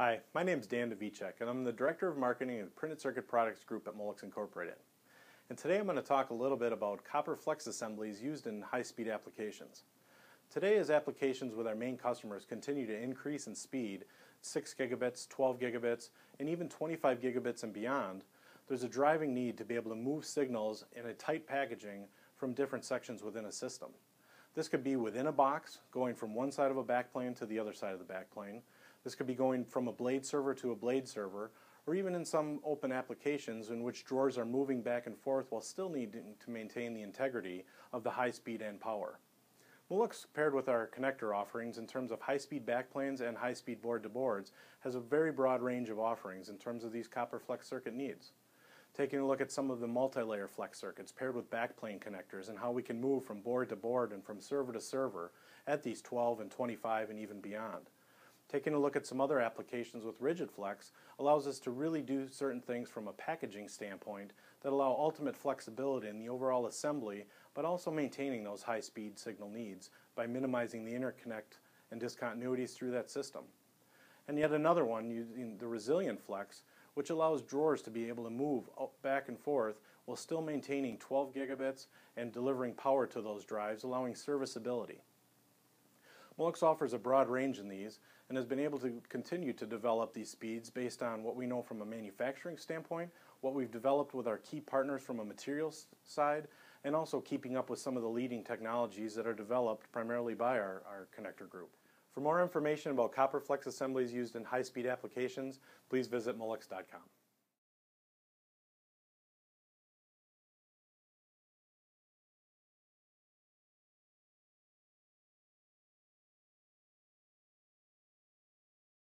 Hi, my name is Dan Novicek, and I'm the Director of Marketing at the Printed Circuit Products Group at Molex Incorporated. And today I'm going to talk a little bit about copper flex assemblies used in high-speed applications. Today, as applications with our main customers continue to increase in speed, 6 gigabits, 12 gigabits, and even 25 gigabits and beyond, there's a driving need to be able to move signals in a tight packaging from different sections within a system. This could be within a box, going from one side of a backplane to the other side of the backplane. This could be going from a blade server to a blade server, or even in some open applications in which drawers are moving back and forth while still needing to maintain the integrity of the high speed and power. Molex, paired with our connector offerings in terms of high-speed backplanes and high-speed board-to-boards, has a very broad range of offerings in terms of these copper flex circuit needs. Taking a look at some of the multi-layer flex circuits paired with backplane connectors and how we can move from board to board and from server to server at these 12 and 25 and even beyond. Taking a look at some other applications with rigid flex allows us to really do certain things from a packaging standpoint that allow ultimate flexibility in the overall assembly, but also maintaining those high-speed signal needs by minimizing the interconnect and discontinuities through that system. And yet another one using the resilient flex, which allows drawers to be able to move back and forth while still maintaining 12 gigabits and delivering power to those drives, allowing serviceability. Molex offers a broad range in these and has been able to continue to develop these speeds based on what we know from a manufacturing standpoint, what we've developed with our key partners from a materials side, and also keeping up with some of the leading technologies that are developed primarily by our, our connector group. For more information about copper flex assemblies used in high-speed applications, please visit molex.com.